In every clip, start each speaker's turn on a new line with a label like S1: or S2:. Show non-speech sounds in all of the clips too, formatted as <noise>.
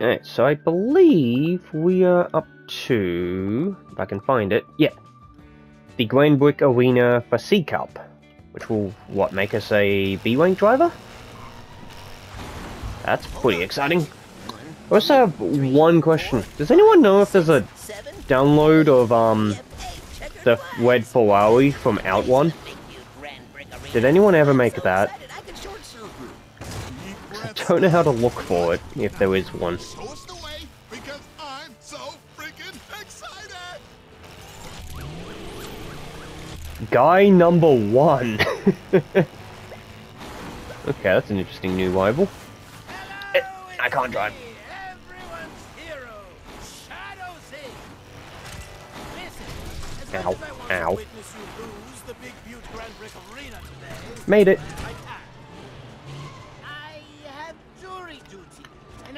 S1: Alright, so I believe we are up to, if I can find it, yeah, the Grand Brick Arena for C Cup, which will, what, make us a B-Wing driver? That's pretty exciting. I also have one question. Does anyone know if there's a download of, um, the Red Ferrari from Out One? Did anyone ever make that? I don't know how to look for it, if there is one.
S2: Toast away because I'm so!
S1: Guy number one. <laughs> okay, that's an interesting new rival. Eh, I can't drive.
S3: Everyone's hero, Shadow Listen, as
S1: Ow,
S3: much as I want
S1: ow.
S3: to witness you lose the Big Butte Grand Brick Arena today,
S1: Made it.
S3: I can't. I have jury duty, and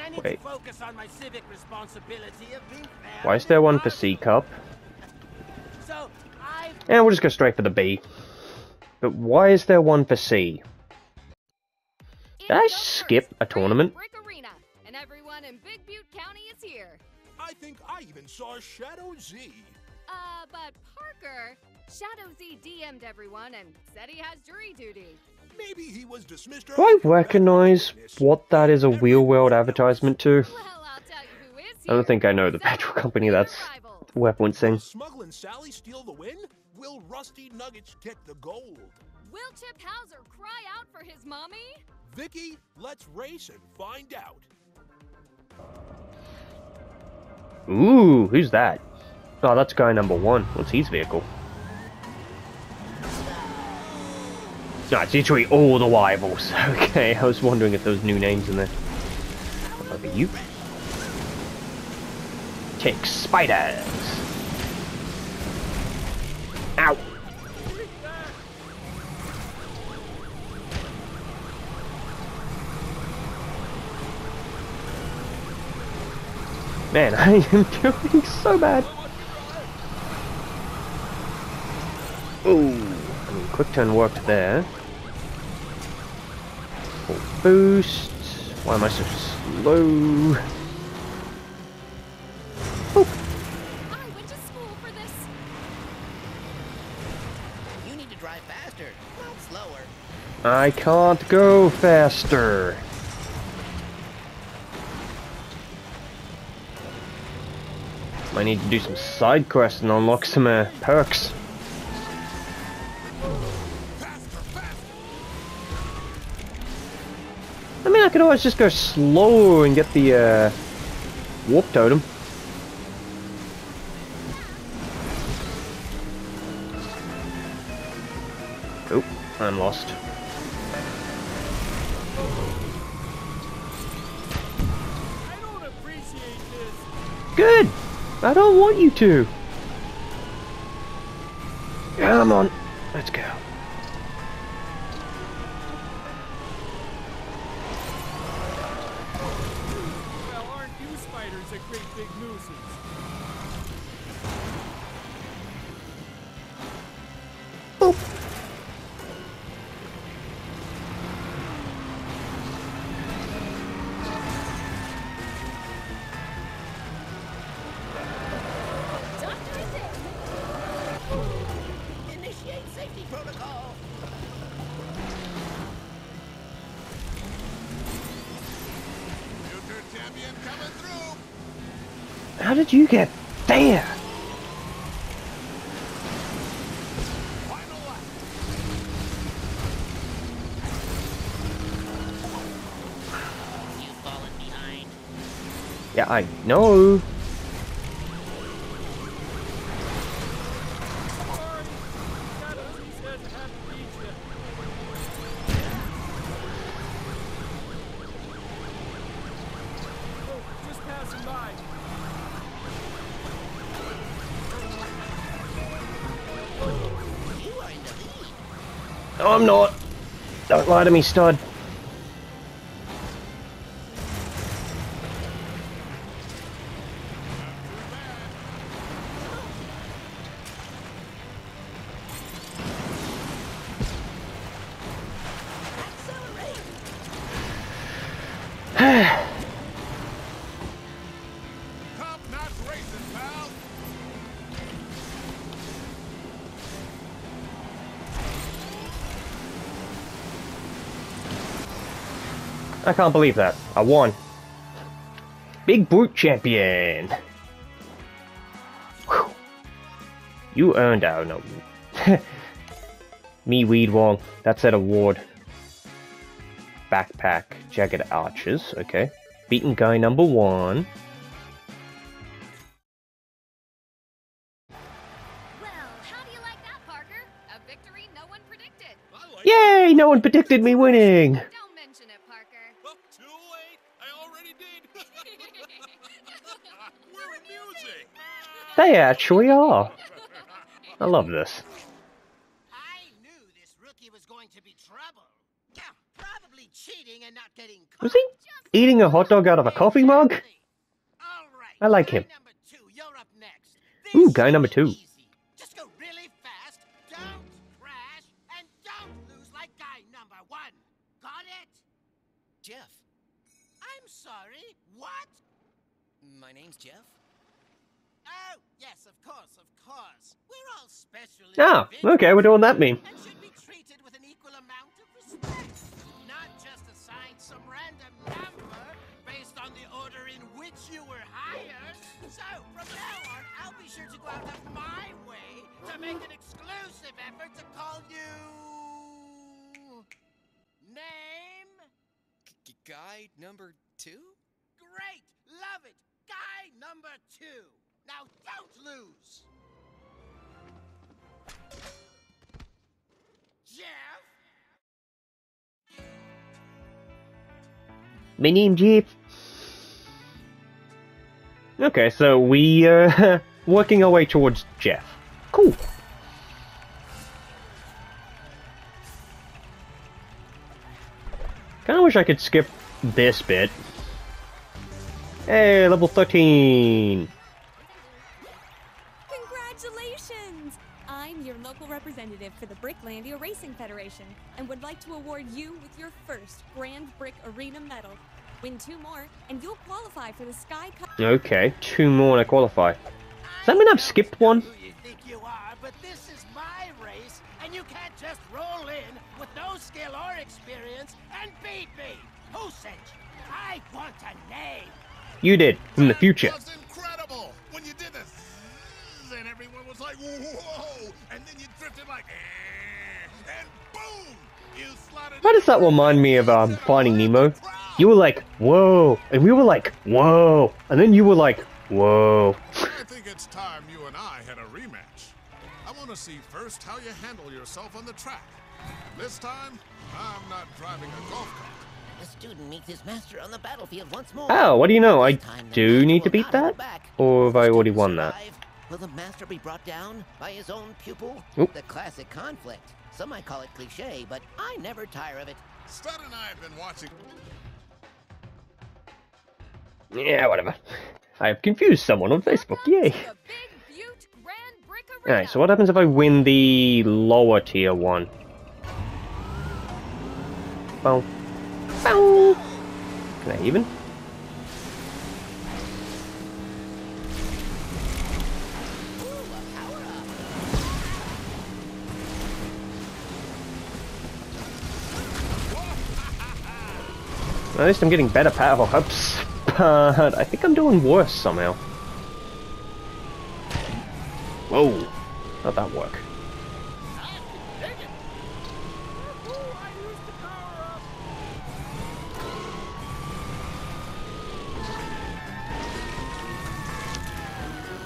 S3: I need
S1: Wait.
S3: to focus on my civic responsibility of being fair
S1: Why is there one for C cup?
S3: So, I've
S1: And we'll just go straight for the B. But why is there one for C? Did I skip a tournament?
S4: Brick Arena, and everyone in Big Butte County is here.
S2: I think I even saw Shadow Z.
S4: Uh, but Parker, Shadow Z DM'd everyone and said he has jury duty.
S2: Maybe he was dismissed
S1: Do I recognize what that is a real world advertisement to?
S4: I'll tell you who is
S1: I don't think I know the petrol company that's
S4: Rival.
S1: referencing.
S2: Smuggling Sally steal the win? Will Rusty Nuggets get the gold?
S4: Will Chip Hauser cry out for his mommy?
S2: Vicky, let's race and find out.
S1: Ooh, who's that? Oh, that's guy number one. What's his vehicle? No, it's literally all the rivals. <laughs> Okay, I was wondering if there was new names in there. What about you? Take spiders. Ow. Man, <laughs> I am doing so bad. Ooh, I mean, quick turn worked there. Full boost. Why am I so slow?
S4: I went to school for this.
S5: You need to drive faster, not slower.
S1: I can't go faster. I need to do some side quests and unlock some uh, perks. Always just go slow and get the uh, warp totem. Oh, I'm lost. Good. I don't want you to. Come on. Let's go. Did you get there?
S2: Final lap.
S5: You've fallen behind.
S1: Yeah, I know. I'm not. Don't lie to me, stud. I can't believe that. I won. Big Butte Champion! Whew. You earned our no. <laughs> Me Weed Wong. That's an award. Backpack. Jagged Arches. Okay. Beaten guy number one.
S4: Well, how do you like that, Parker? A victory no one predicted.
S2: I like
S1: Yay! No one predicted me winning!
S4: Don't mention it, Parker.
S2: Oh, too late. I already did. We're amusing.
S1: They actually are. I love this.
S3: I knew this rookie was going to be trouble. Yeah, probably cheating and not getting caught.
S1: Was he eating a hot dog out of a coffee mug?
S3: All right.
S1: I like him.
S3: Number two, you're up next.
S1: Ooh, guy number
S3: be
S1: two.
S3: Effort to call you. Name?
S5: G- guy number two?
S3: Great! Love it! Guy number two! Now don't lose! Jeff?
S1: My name Jeff. Okay, so we uh <laughs> working our way towards Jeff. Cool. Kinda wish I could skip this bit. Hey, level 13!
S6: Representative for the Bricklandia Racing Federation and would like to award you with your first Grand Brick Arena medal. Win two more, and you'll qualify for the Sky Cup.
S1: Okay, two more and I qualify. Does that mean I've skipped one?
S3: Who you think you are, but this is my race, and you can't just roll in with no skill or experience and beat me. Who sent you? I want a name.
S1: You did, from the future.
S2: That was incredible when you did this. And everyone was like, whoa. And then you drifted like, eh, and boom. You slotted
S1: Why does that remind me of um, Finding Nemo? You were like, whoa, and we were like, whoa, and then you were like, whoa.
S2: I think it's time you and I had a rematch. I want to see first how you handle yourself on the track. This time, I'm not driving a golf cart.
S5: The student meets his master on the battlefield once more.
S1: Oh, what do you know? I
S5: This time the
S1: do need to beat that? Or have I already won that?
S5: Survive? Will the master be brought down by his own pupil?
S1: Oop.
S5: The classic conflict. Some might call it cliche, but I never tire of it.
S2: Stud and I have been watching.
S1: Yeah, whatever. I have confused someone on Facebook, yay.
S4: The Big Butte Grand Brick Arena.
S1: Alright, so what happens if I win the lower tier one? Bow. Bow. Can I even? At least I'm getting better power ups, but I think I'm doing worse somehow. Whoa. How'd that work?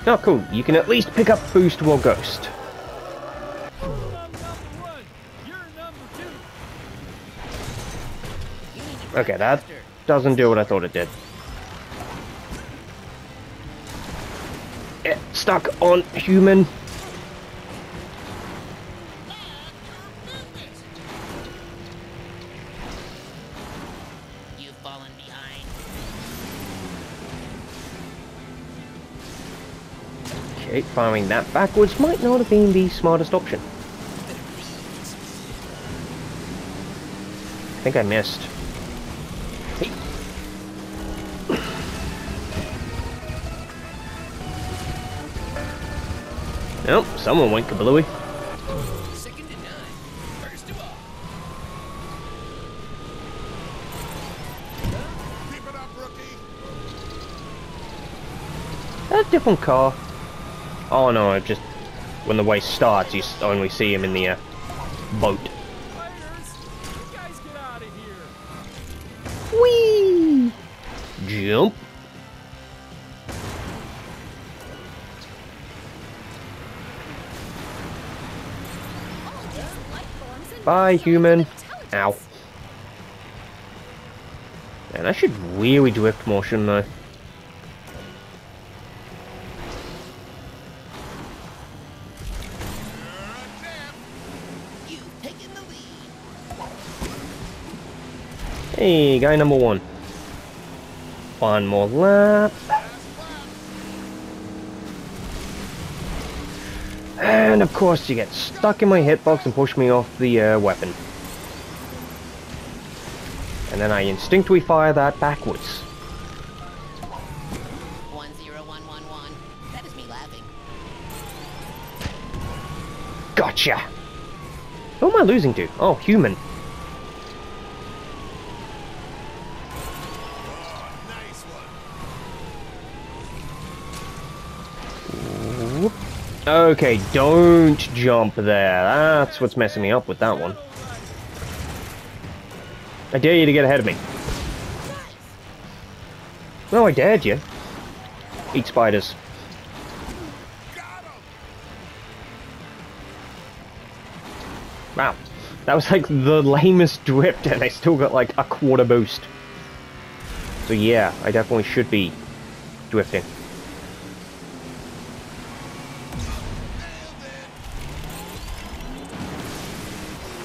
S1: Oh, cool. You can at least pick up Boost or Ghost. Okay, that doesn't do what I thought it did. Eh, stuck on human.
S5: You've fallen behind.
S1: Okay, firing that backwards might not have been the smartest option. I think I missed. Nope, someone went kablooey.
S5: That's
S1: a different car. Oh no, just when the race starts, you only see him in the uh, boat. Bye, human. Ow. Man, I should really drift more, shouldn't I? Hey, guy number one. One more lap. And of course you get stuck in my hitbox and push me off the uh, weapon. And then I instinctively fire that backwards.
S5: 10111. That is me laughing.
S1: Gotcha! Who am I losing to? Oh, human.
S2: Nice one.
S1: Whoop. Okay, don't jump there. That's what's messing me up with that one. I dare you to get ahead of me. No, I dared you. Eat spiders. Wow. That was like the lamest drift and I still got like a quarter boost. So yeah, I definitely should be drifting.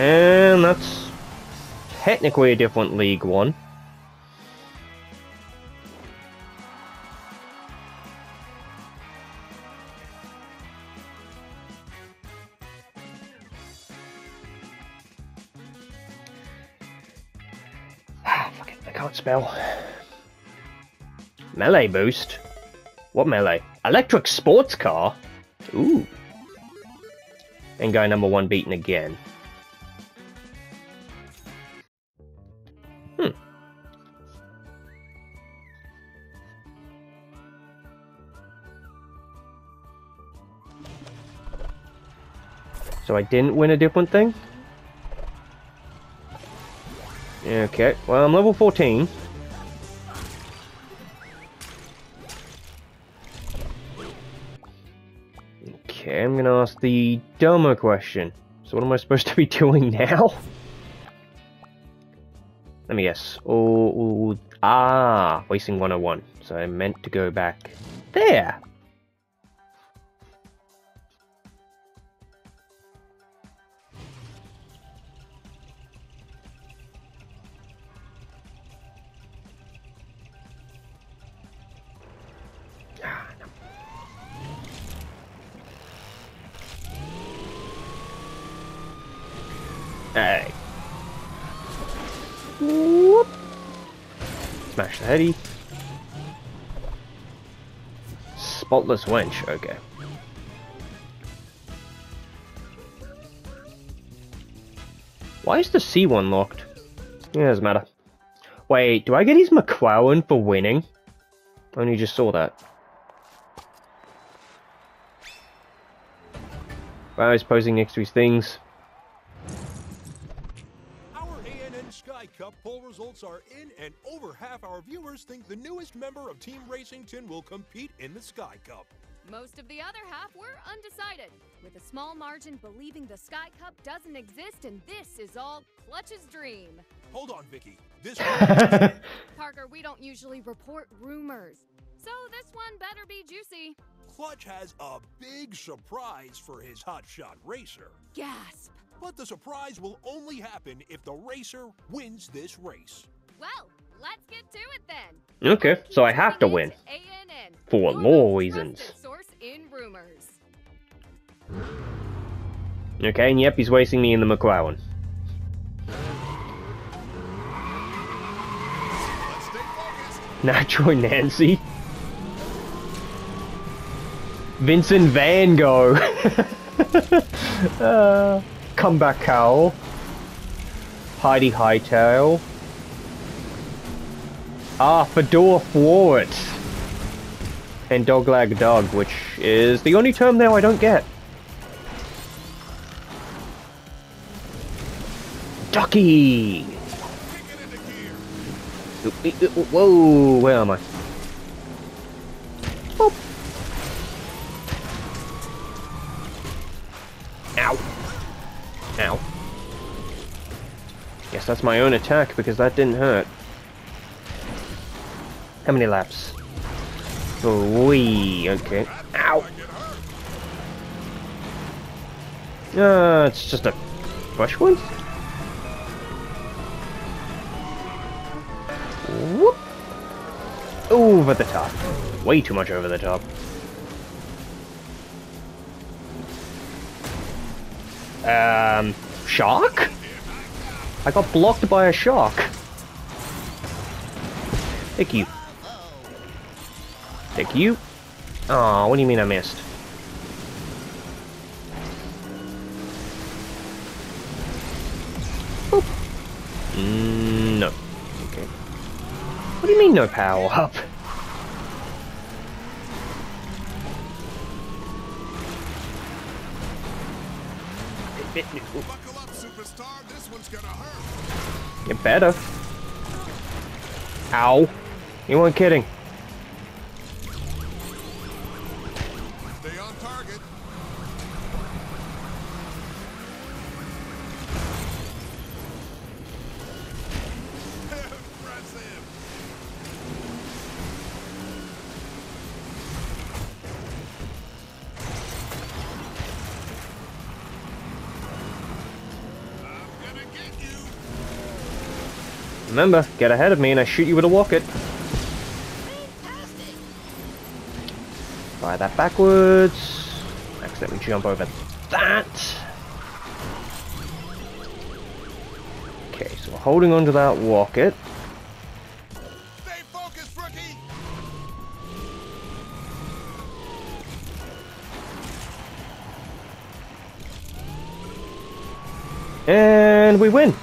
S1: And that's technically a different League One. Ah, fuck it, I can't spell. Melee boost? What melee? Electric sports car? Ooh. And guy number one beaten again. So I didn't win a different thing? Okay, well I'm level 14. Okay, I'm gonna ask the dumber question. So what am I supposed to be <laughs> doing now? Let me guess. Oh, ah, wasting 101. So I meant to go back there. Spotless wench, okay. Why is the C one locked? Yeah, doesn't matter. Wait, do I get his McLaren for winning? Only just saw that. Wow, he's posing next to his things.
S7: Our ANN Sky Cup poll results are in, and over half our viewers think the newest member of Team Racington will compete in the Sky Cup.
S4: Most of the other half were undecided, with a small margin believing the Sky Cup doesn't exist and this is all Clutch's dream.
S7: Hold on, Vicky. This <laughs>
S4: Parker, we don't usually report rumors, so this one better be juicy.
S7: Clutch has a big surprise for his hotshot racer.
S4: Gasp!
S7: But the surprise will only happen if the racer wins this race.
S4: Well, let's get to it then.
S1: Okay, so I have to win. For
S4: your
S1: law reasons.
S4: trusted Source in rumors.
S1: Okay, and yep, he's wasting me in the McLaren.
S2: Let's stay
S1: Nancy. Vincent Van Gogh. <laughs> uh, comeback Cowl. Heidi Hightail. Ah, Fedora Florence. and doglag dog, which is the only term now I don't get. Ducky! Whoa, where am I? That's my own attack because that didn't hurt. How many laps? Oh. Okay. Ow. Uh, it's just a brush one. Whoop. Over the top. Way too much over the top. Um, shark? I got blocked by a shark. Thank you. Thank you. Aw, what do you mean I missed? Boop. Mm, no. Okay. What do you mean no power up?
S2: Buckle up,
S1: You better. Ow. You weren't kidding.
S2: Get
S1: ahead of me and I shoot you with a rocket. Fire that backwards. Accidentally jump over that. Okay, so we're holding onto that rocket. And we win.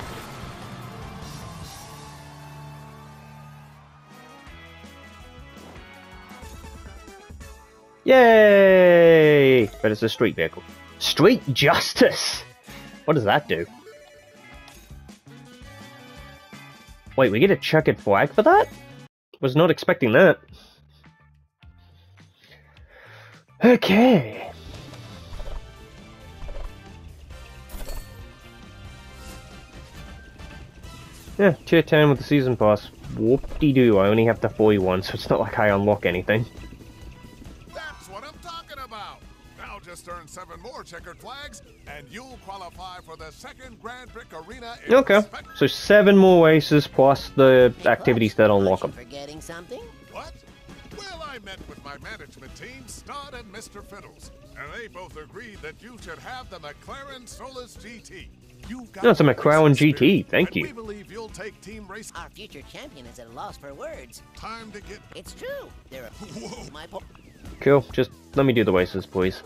S1: Yay! But it's a street vehicle. Street justice! What does that do? Wait, we get a checkered flag for that? Was not expecting that. Okay. Yeah, tier 10 with the season pass. Whoop-de-doo, I only have the 41, so it's not like I unlock anything.
S2: Just earn seven more checkered flags, and you'll qualify for the second Grand Brick Arena. in
S1: Okay, so seven more races plus the activities that unlock them.
S5: Forgetting something?
S2: What? Well, I met with my management team, Stud and Mr. Fiddles, and they both agreed that you should have the McLaren Solus GT. You've
S1: No, it's a
S2: the
S1: McLaren GT, thank you.
S2: We believe you'll take team race.
S5: Our future champion is at a loss for words.
S2: Time to get.
S5: It's true. There are <laughs>
S2: Whoa.
S5: my po-
S1: Cool, just let me do the races, please.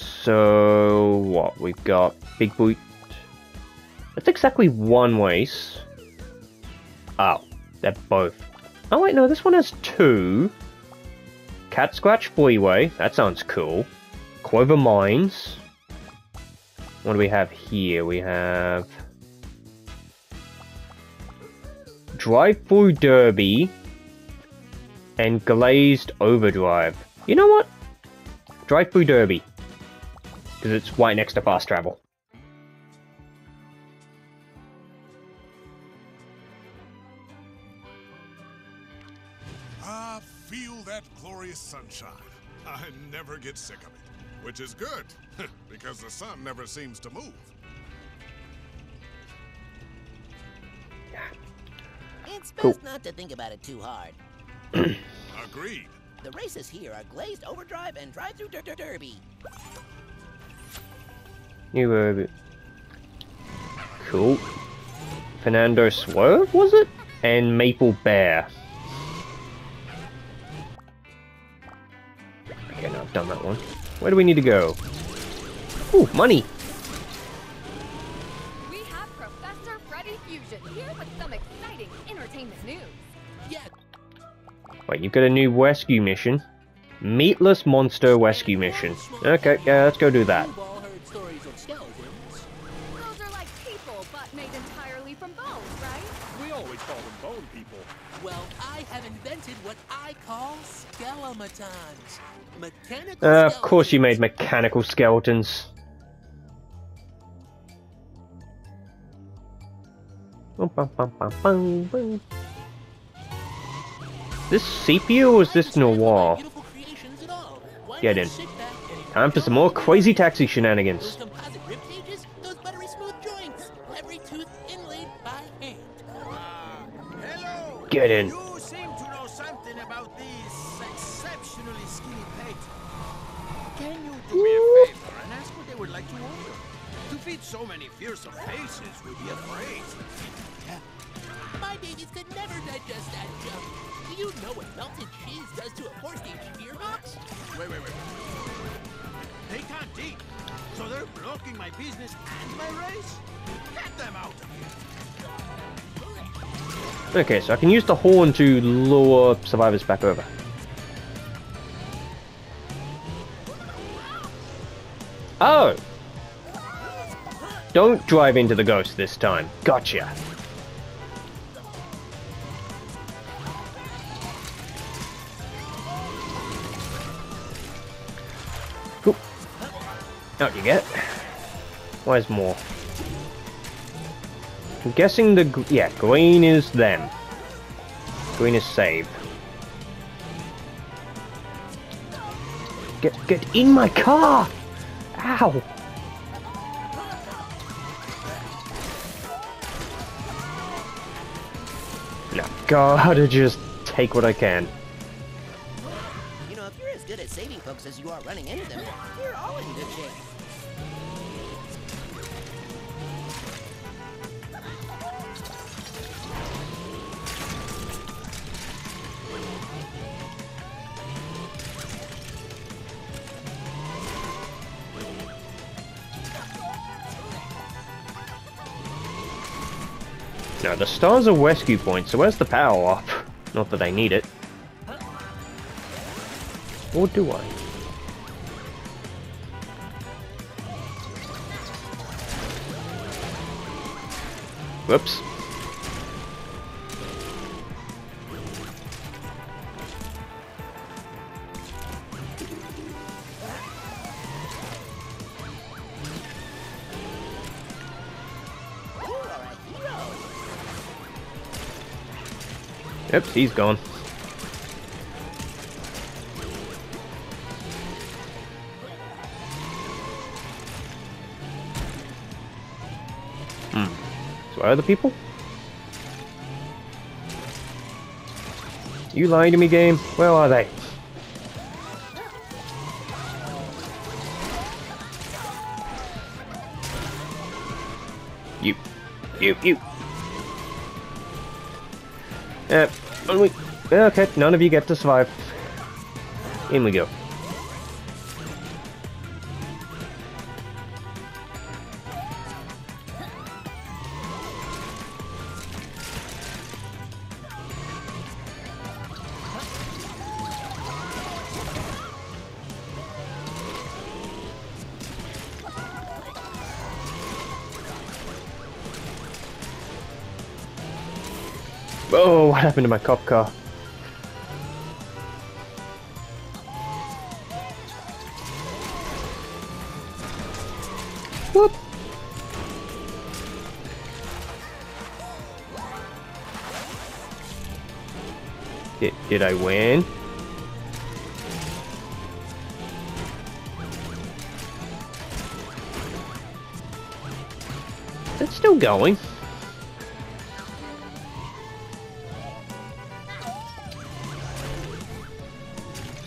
S1: So, what? We've got Big Boot. That's exactly one race. Oh, they're both. Oh, wait, no, this one has two. Cat Scratch Freeway, that sounds cool. Clover Mines. What do we have here? We have. Drive Through Derby and Glazed Overdrive. You know what? Drive Through Derby. Because it's right next to Fast Travel.
S2: Ah, feel that glorious sunshine. I never get sick of it, which is good, <laughs> because the sun never seems to move.
S5: It's
S1: Cool.
S5: best not to think about it too hard.
S2: Agreed.
S5: The races here are glazed overdrive and drive through der- der- derby.
S1: You were. Cool. Fernando Swerve, was it? And Maple Bear. Okay, now I've done that one. Where do we need to go? Ooh, money!
S4: We have Professor Freddy Fusion here with some exciting entertainment news.
S5: Yeah,
S1: Wait, you've got a new rescue mission. Meatless Monster Rescue Mission. Okay, yeah, let's go do that.
S5: Skelematons. Mechanical
S1: Uh, of course you made mechanical skeletons. This CPU or is this noir?
S5: Beautiful creations at all. Why
S1: Get in.
S5: sit back and
S1: Time for some more crazy taxi
S5: Those
S1: shenanigans.
S5: composite rib
S3: To feed so many fearsome faces would be afraid.
S5: My babies could never digest that junk. Do you know what melted cheese does to a four-stage fear box?
S3: Wait, wait, wait. They can't eat, so they're blocking my business and my race. Get them out of here.
S1: Okay, so I can use the horn to lure survivors back over. Oh! Don't drive into the ghost this time. Gotcha. Oop. Out you get. Where's more? I'm guessing the yeah green is them. Green is save. Get get in my car! Ow! Gotta just take what I can.
S5: You know, if you're as good at saving folks as you are running into them, we're all in good shape.
S1: Now the stars are rescue points, so where's the power up? Not that I need it. Or do I? Whoops. Oops, he's gone. Hmm. So where are the people? You lying to me, game? Where are they? You. You, you. Uh, okay, none of you get to survive. In we go. Oh, what happened to my cop car? Whoop. Did, did I win? It's still going.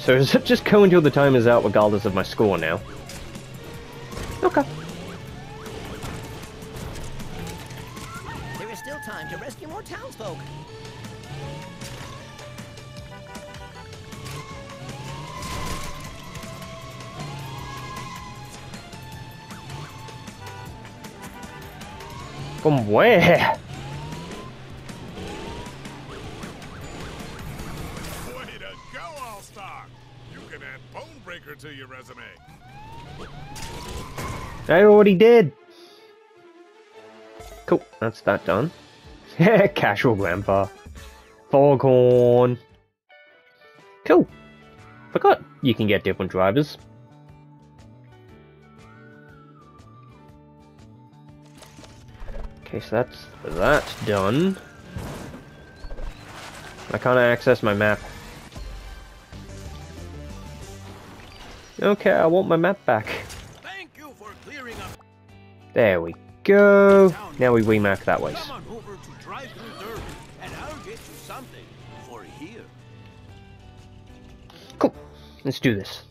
S1: So does it just go until the time is out regardless of my score now? Okay.
S5: There is still time to rescue more townsfolk.
S1: From where? I already did. Cool, that's that done. <laughs> Casual grandpa. Foghorn. Cool. Forgot you can get different drivers. Okay, so that's that done. I can't access my map. Okay, I want my map back. There we go. Now we remark that way. Cool. Let's do this.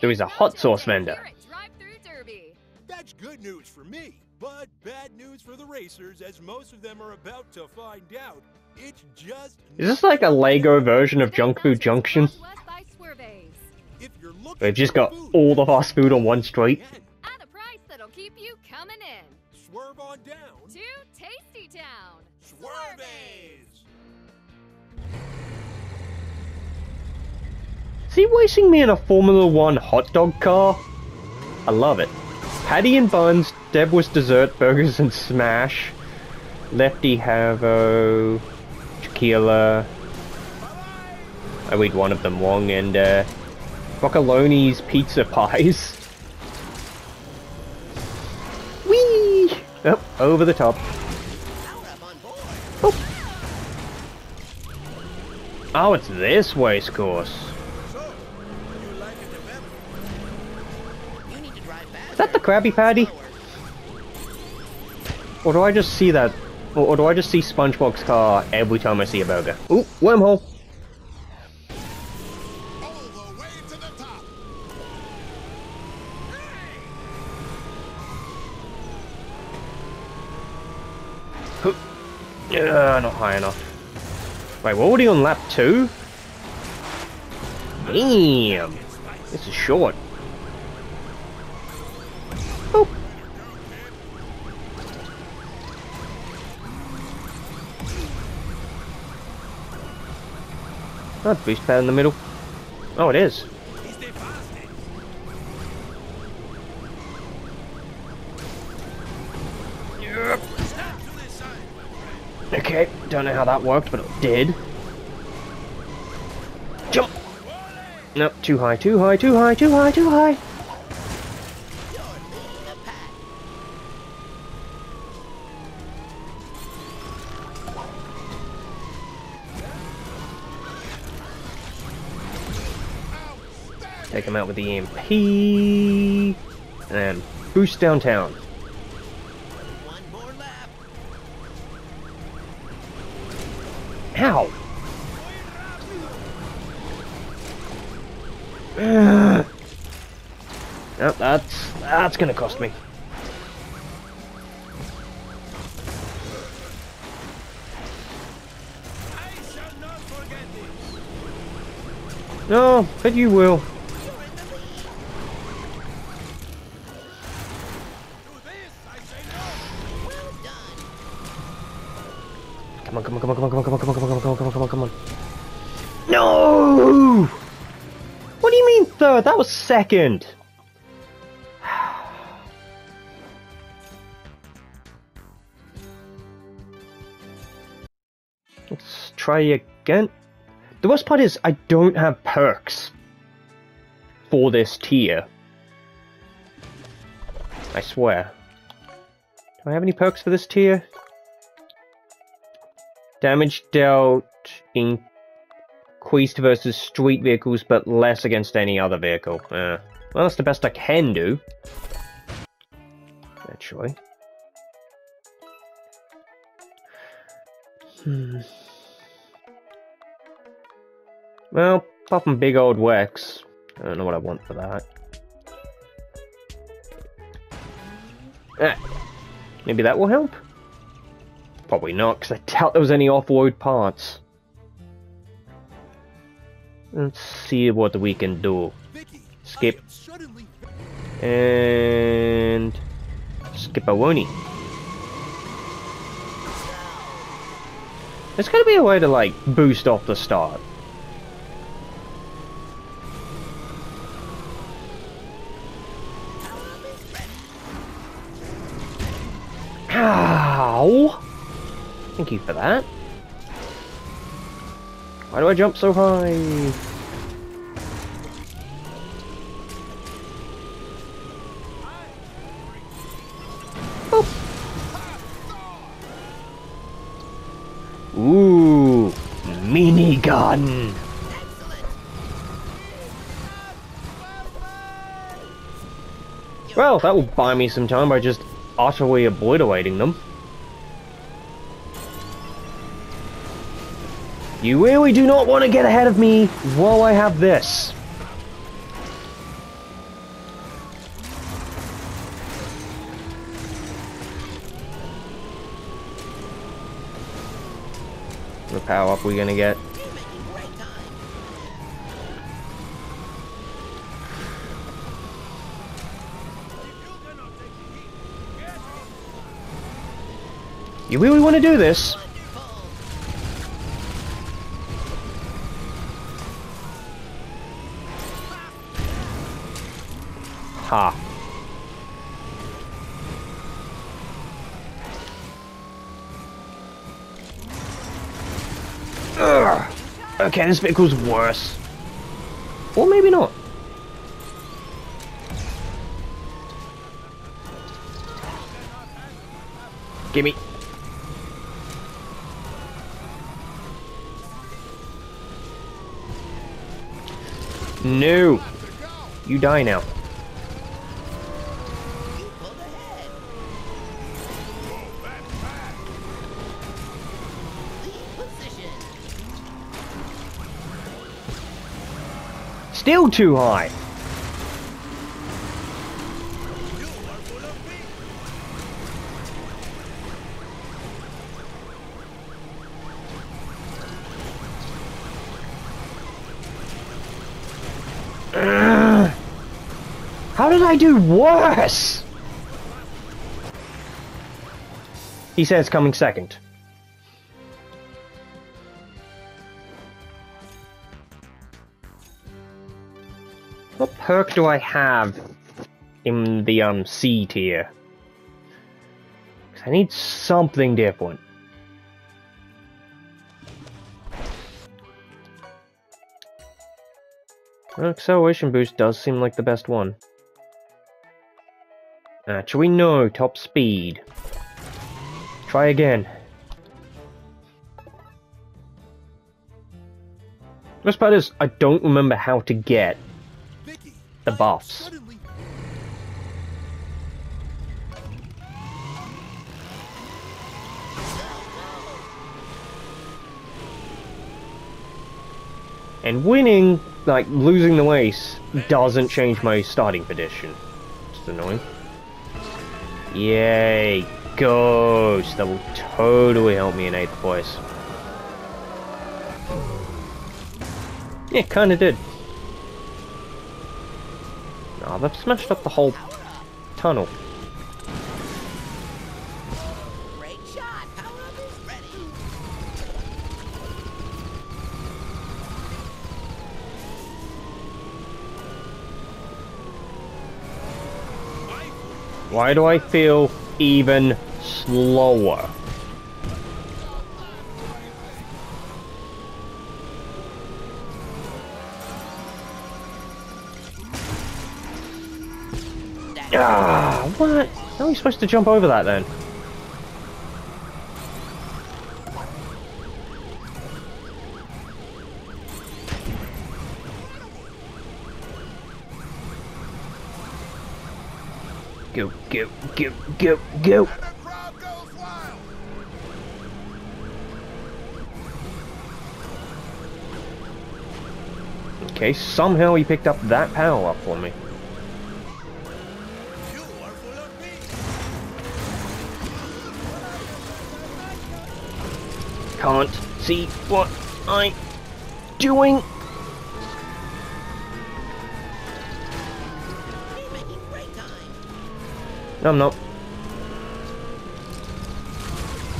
S1: There is a hot sauce vendor.
S4: Here at Drive-Through Derby.
S7: That's good news for me, but bad news for the racers, as most of them are about to find out. It's just.
S1: Is this like a Lego version of Junk Food Junction?
S4: Brought to us by Swerves.
S7: If you're looking
S1: They've just got all the fast food on one street. Is he racing me in a Formula One hot dog car? I love it. Patty and buns, Deb was dessert, burgers and smash. Lefty Havo, tequila. I read one of them wrong, and uh, pizza pies. Whee! Oh, over the top.
S3: Board.
S1: Oh, it's this race course. That the Krabby Patty? Or do I just see that? Or, do I just see SpongeBob's car every time I see a burger? Ooh, wormhole! Yeah, uh, not high enough. Wait, we're already on lap two? Damn! This is short. That beast pad in the middle. Oh, it is. Okay, don't know how that worked, but it did. Jump! Nope, too high, too high, too high, too high, too high. With the EMP. And boost downtown. Ow! <sighs> Ugh. That's that's gonna cost me. No, but you will. Second. <sighs> Let's try again. The worst part is I don't have perks for this tier. I swear. Do I have any perks for this tier? Damage dealt increased versus street vehicles, but less against any other vehicle. Uh, well, that's the best I can do. Actually. Hmm. Well, apart from big old Wex, I don't know what I want for that. Ah, maybe that will help? Probably not, because I doubt there was any off-road parts. Let's see what we can do. Skip. And... Skip a Woonie. There's gotta be a way to, like, boost off the start. Ow! Thank you for that. Why do I jump so high? Ooh, minigun. Well, that will buy me some time by just utterly obliterating them. You really do not want to get ahead of me while I have this. What power up we gonna get? You really want to do this? Ha. Ugh. Okay, this vehicle's worse. Or maybe not. Gimme. No. You die now. Still too high. <sighs> How did I do worse? He says coming second. Perk do I have in the um C tier? 'Cause I need something different. Well, acceleration boost does seem like the best one. Actually, no, top speed. Try again. Best part is, I don't remember how to get The.
S7: Suddenly
S1: And winning, like losing the race, doesn't change my starting position. It's annoying. Yay, Ghost! That will totally help me in 8th place. Yeah, kinda did. Oh, they've smashed up the whole tunnel.
S3: Great shot. Power up is ready.
S1: Why do I feel even slower? Ah, what? How are we supposed to jump over that then? Go, go, go, go, go! Okay, somehow he picked up that power up for me. Can't see what I'm doing.
S5: You're making great time.
S1: No, I'm not.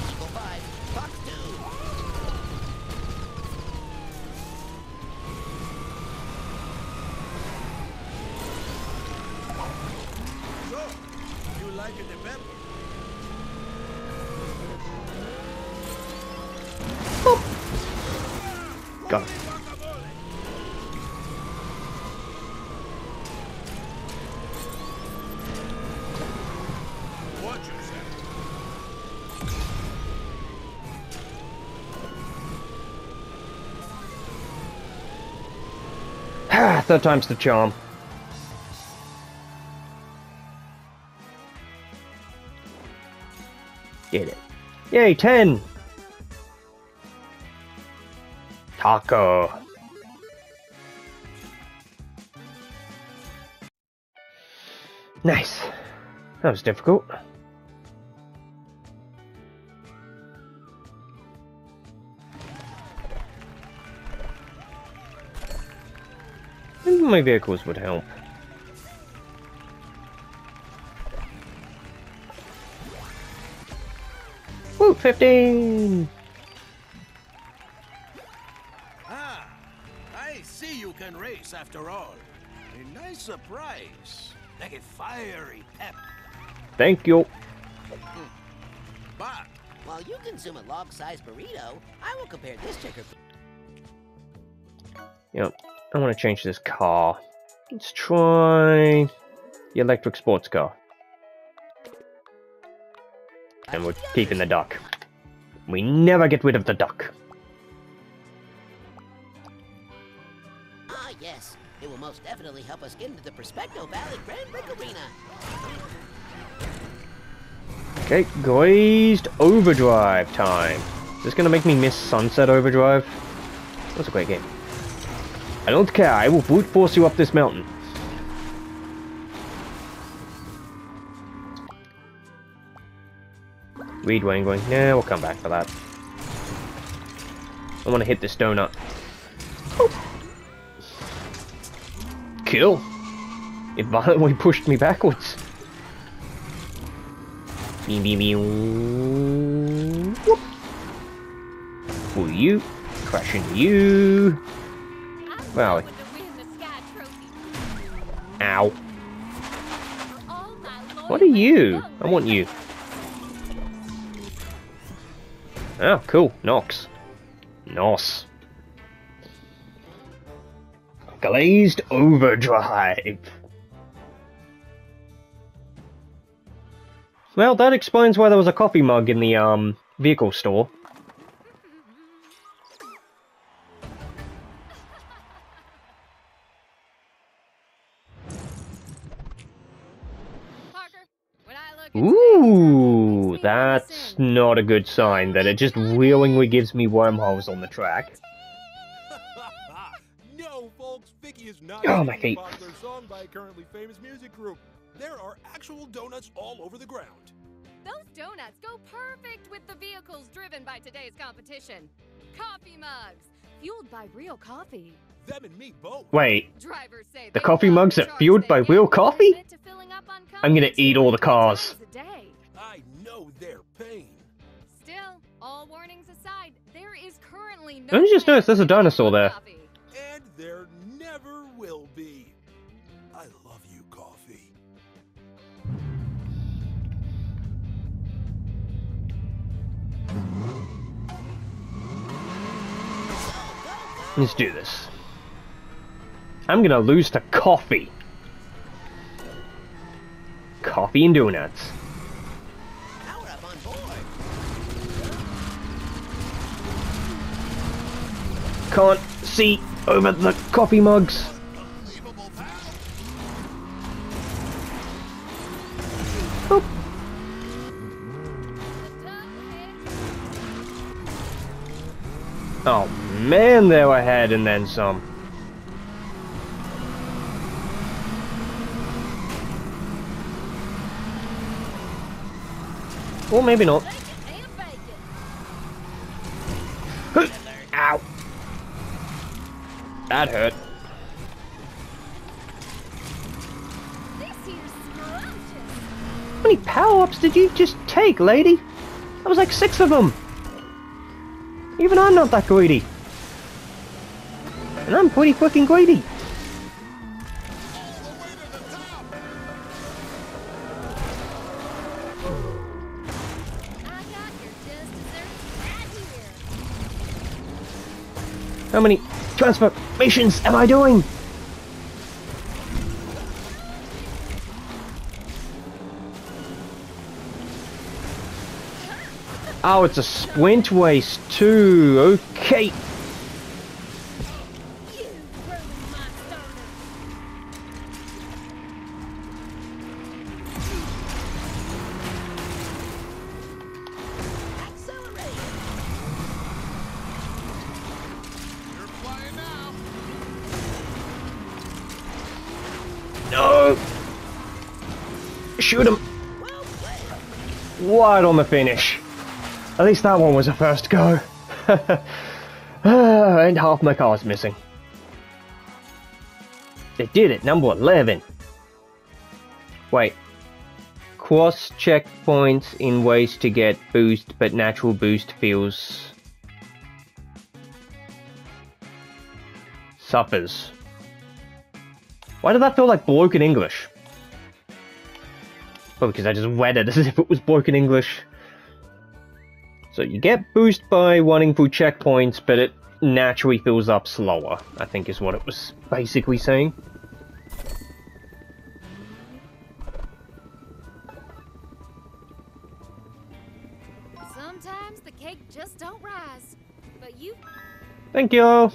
S5: Eagle 5, Fox 2.
S3: So, you like it the better?
S1: Got it.
S3: Watch yourself.
S1: Third time's the charm. Get it. Yay, 10! Taco. Nice. That was difficult. My vehicles would help. Woo, 15!
S3: Ah, I see you can race after all. A nice surprise. Like a fiery pep.
S1: Thank you.
S3: But
S5: While you consume a log-sized burrito, I will compare this checker.
S1: Yep. I want to change this car. Let's try the electric sports car. And we're keeping the duck. We never get rid of the duck.
S5: Ah, yes. It will most definitely help us get into the Prospecto Valley Grand Brick Arena.
S1: Okay, glazed overdrive time. Is this gonna make me miss Sunset Overdrive? That's a great game. I don't care, I will brute force you up this mountain. Reed Wayne going, nah, we'll come back for that. I want to hit this donut. Kill! It violently pushed me backwards. Beam, beam, beam. Whoop. For you. Crash into you.
S8: I'm
S1: Wow.
S8: going to win the Sky Trophy.
S1: Ow.
S8: For all my
S1: What are you? I want you. Oh, cool. Nox. Nos. Glazed Overdrive. Well, that explains why there was a coffee mug in the, um, vehicle store. That's not a good sign that it just willingly gives me wormholes on the track. <laughs>
S7: no, folks, Vicky is not
S1: Oh, my feet.
S7: popular song by a currently famous music group. There are actual donuts all over the ground.
S4: Those donuts go perfect with the vehicles driven by today's competition. Coffee mugs, fueled by real coffee.
S7: Them and me both.
S1: Wait,
S4: Drivers say
S1: The coffee mugs are fueled by real coffee?
S4: to up on
S1: I'm gonna eat all the cars.
S4: times a day.
S7: I know their pain.
S4: Still, all warnings aside, there is currently no.
S1: Let me just notice there's a dinosaur there.
S7: And there never will be. I love you, coffee.
S1: let's do this. I'm gonna lose to coffee. Coffee and donuts.
S5: Power up on board.
S1: Can't see over the coffee mugs. Oh man, they were ahead and then some. Or maybe not. That hurt.
S4: This here's scrumptious.
S1: How many power-ups did you just take, lady? That was like six of them. Even I'm not that greedy. And I'm pretty fucking greedy.
S2: All the way to the top!
S4: I got your just desserts right here.
S1: How many transformations am I doing? Oh, it's a splint waste too. Okay. Wide on the finish. At least that one was a first go. <laughs> Ah, and half my car's missing. They did it, number 11. Wait. Cross checkpoints in ways to get boost, but natural boost feels... Suffers. Why did that feel like broken English? Well, because I just read it <laughs> as if it was broken English. So you get boost by running through checkpoints, but it naturally fills up slower, I think is what it was basically saying.
S4: Sometimes the cake just don't rise. But you,
S1: Thank you!
S4: I'll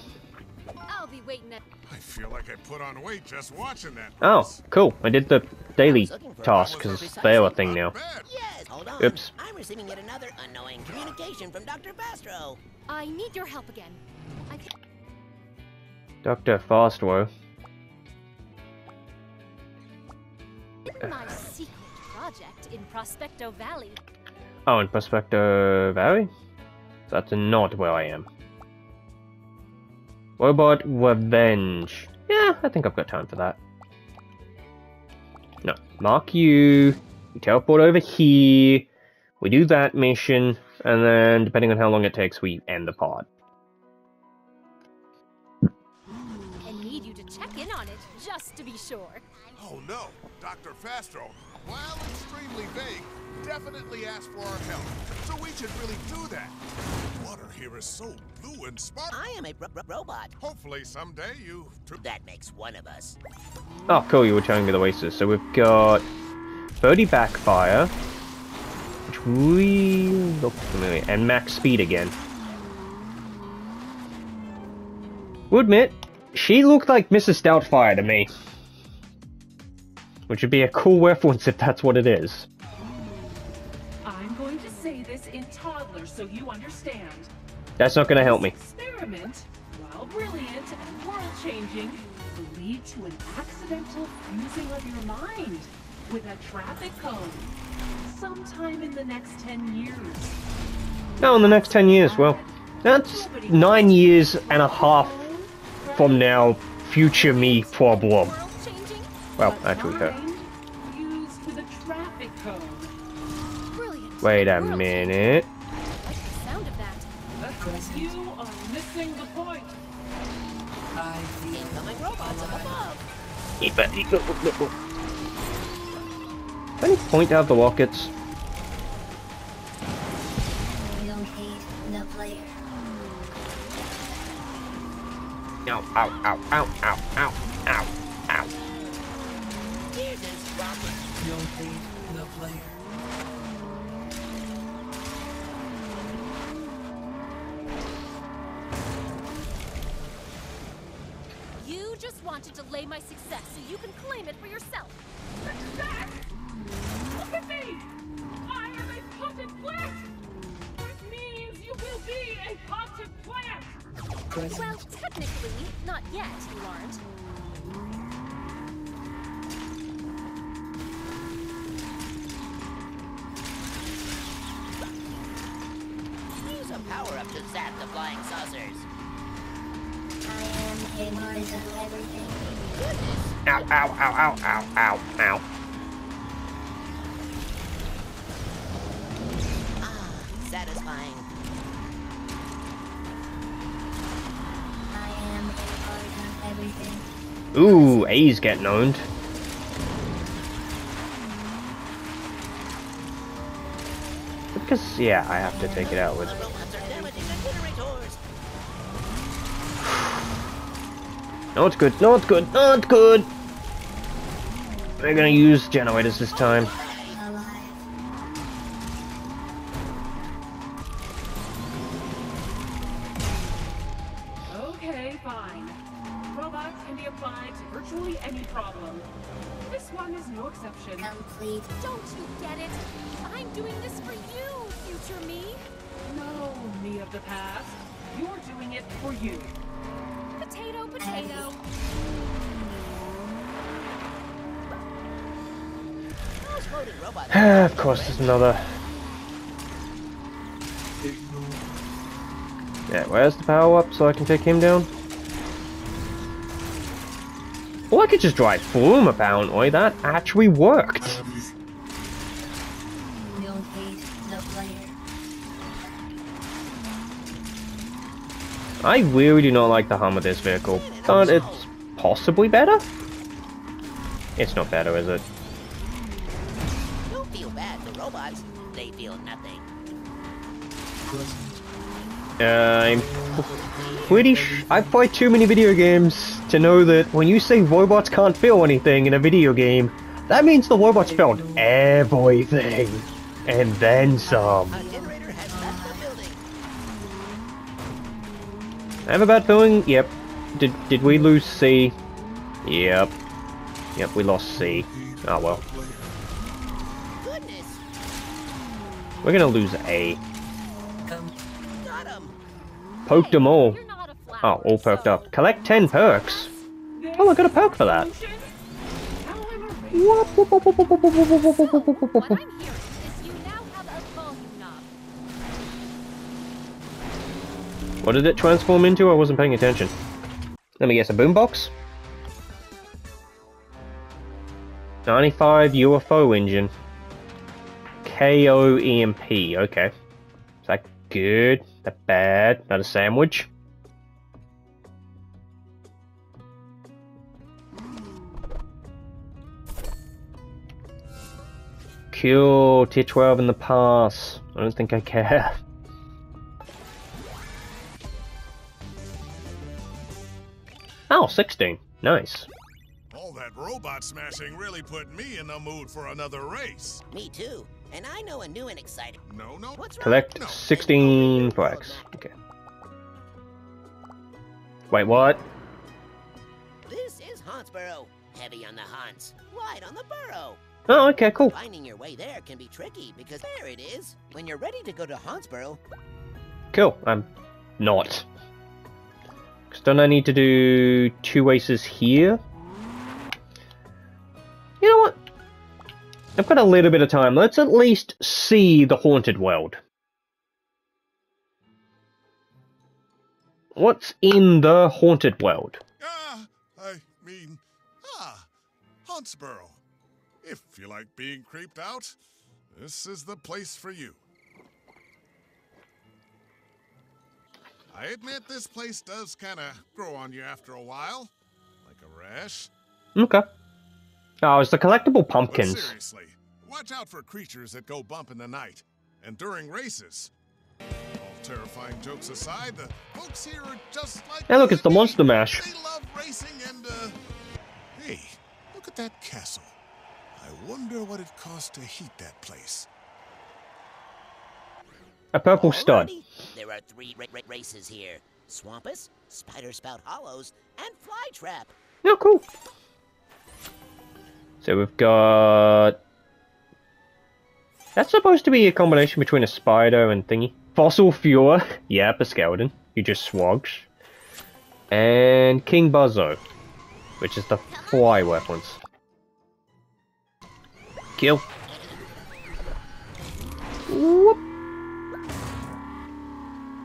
S4: be waiting at.
S2: I feel like I put on weight just watching that.
S1: Oh, cool. I did the daily
S3: I was looking for a
S1: task
S3: problem
S1: because
S3: for
S1: they're a
S3: precisely
S1: thing now.
S3: Yes, hold on.
S1: Oops.
S3: I'm receiving yet another annoying communication from Dr. Bastro.
S4: I need your help again. I
S1: Dr. Fastro.
S4: my secret project in Prospecto Valley.
S1: Oh, in Prospector Valley? That's not where I am. Robot Revenge. Yeah, I think I've got time for that. No, mark you. We teleport over here. We do that mission, and then depending on how long it takes, we end the pod.
S4: And need you to check in on it, just to be sure.
S2: Oh no, Dr. Fastro, while extremely vague, definitely asked for our help. So we should really do that. Water here is so blue and sparkling.
S3: I am a ro- ro- robot.
S2: Hopefully someday you... Tr-
S3: That makes one of us.
S1: Oh, cool, you were telling me the races. So we've got Birdie Backfire, which we look familiar, and Max Speed again. Will admit, she looked like Mrs. Doubtfire to me. Which would be a cool reference if that's what it is.
S9: So you understand.
S1: That's not gonna help me.
S9: Experiment, while brilliant and world-changing, will lead to an accidental fusing of your mind with a traffic cone sometime in the next 10 years.
S1: No, in the next 10 years, well, that's nine years and a half from now, future me problem. Well, actually, her.
S9: mind Fused with a traffic cone.
S4: Brilliant.
S1: Wait a minute.
S9: You are missing the point.
S3: Incoming robots up above.
S1: Any point out the rockets?
S10: Locate the player.
S1: Ow, ow, ow, ow, ow, ow, ow, ow.
S3: Here's instructions.
S4: You just wanted to delay my success so you can claim it for yourself.
S9: Zach! Look at me! I am a potted plant! Which means you will be a potted plant!
S4: Well, technically, not yet, you aren't.
S3: Use a power-up to zap the flying saucers.
S10: I am a part of.
S1: Ow, ow, ow, ow, ow, ow, ow.
S3: Ah, satisfying.
S10: I am a part of everything.
S1: Ooh, A's getting owned. Because, yeah, I have to take it out with... No, it's good, not good, not good! We're gonna use generators this time.
S9: Okay, fine. Robots can be applied to virtually any problem. This one is no exception.
S10: Complete.
S6: Don't you get it? I'm doing this for you, future me.
S9: No, me of the past. You're doing it for you.
S6: Potato, <sighs>
S1: of course, there's another. Yeah, where's the power up so I can take him down? Well, I could just drive through him apparently. That actually worked. I really do not like the hum of this vehicle, but it's possibly better? It's not better, is it?
S3: Don't feel bad for robots. They feel nothing.
S1: I'm pretty I've played too many video games to know that when you say robots can't feel anything in a video game, that means the robots felt everything. And then some. I have a bad feeling. Yep. Did did we lose C? Yep. Yep, we lost C. Oh well.
S3: Goodness,
S1: We're gonna lose A. Poked them all. Oh, all perked up. Collect 10 perks. Oh, I got a perk for that.
S6: What
S1: did it transform into? I wasn't paying attention. Let me guess, a boombox? 95 UFO engine. KO EMP, okay. Is that good? That bad? Not a sandwich? Cool, tier 12 in the pass. I don't think I care. <laughs> Oh, 16. Nice.
S2: All that robot smashing really put me in the mood for another race.
S3: Me too. And I know a new and exciting.
S2: No, no.
S3: What's wrong?
S1: Collect 16 flags. Okay. Wait, what?
S3: This is Hauntsboro. Heavy on the haunts, light on the burrow.
S1: Oh, okay, cool.
S3: Finding your way there can be tricky because there it is. When you're ready to go to Hauntsboro,
S1: Cool. I'm not. Because don't I need to do two aces here? You know what? I've got a little bit of time. Let's at least see the haunted world. What's in the haunted world?
S2: Ah, I mean, ah, Huntsboro. If you like being creeped out, this is the place for you. I admit this place does kind of grow on you after a while, like a rash.
S1: Okay. Oh, it's the collectible
S2: But
S1: pumpkins.
S2: seriously, watch out for creatures that go bump in the night and during races. All terrifying jokes aside, the folks here are just like.
S1: Hey, look, it's the. Monster Mash.
S2: They love racing and, uh. Hey, look at that castle. I wonder what it costs to heat that place.
S1: A purple stud.
S3: Alrighty, There are three ra- ra- races here: Swampus, Spider Spout Hollows, and Flytrap.
S1: Oh, cool. So we've got... That's supposed to be a combination between a spider and thingy. Fossil Fuer. <laughs> Yep, a skeleton. You just swogs. And King Buzzo. Which is the fly weapons. Kill. Whoop.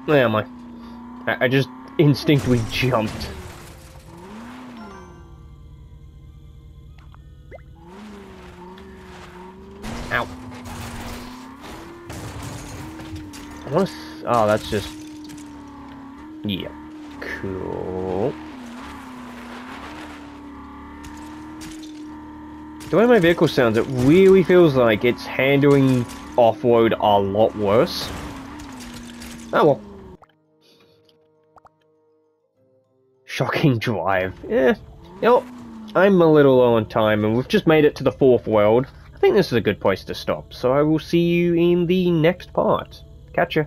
S1: Where am I? I, I just instinctively jumped. Ow. I want to. Oh, that's just. Yeah. Cool. The way my vehicle sounds, it really feels like it's handling off-road a lot worse. Oh well. Shocking drive. Yeah, know, I'm a little low on time, and we've just made it to the fourth world. I think this is a good place to stop, so I will see you in the next part. Catch ya.